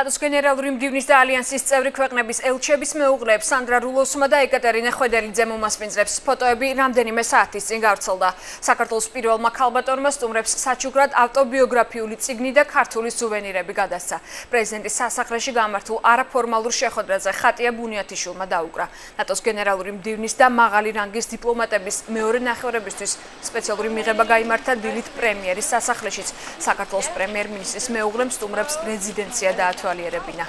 ნატოს გენერალური მდივნის და ალიანსის წევრი ქვეყნების ელჩების მეუღლეებს სანდრა რულოსმა და ეკატერინე ხვედელიძე მომასპინძლებს ფოტოები რამდენიმე საათის წინ გავრცელდა. საქართველოს პირველმა ქალბატონმა სტუმრებს საჩუქრად ავტობიოგრაფიული წიგნი და ქართული სუვენირები გადასცა. პრეზიდენტის სასახლეში გამართულ არაფორმალურ შეხვედრაზე ხატია ბუნიათიშვილმა დაუკრა. ნატოს გენერალური მდივნის და მაღალი რანგის დიპლომატების მეორე ნახევარებისთვის სპეციალური მიღება გამართა დილით პრემიერის სასახლეშიც. საქართველოს პრემიერ-მინისტრის მეუღლემ სტუმრებს რეზიდენცია Saudi Arabia.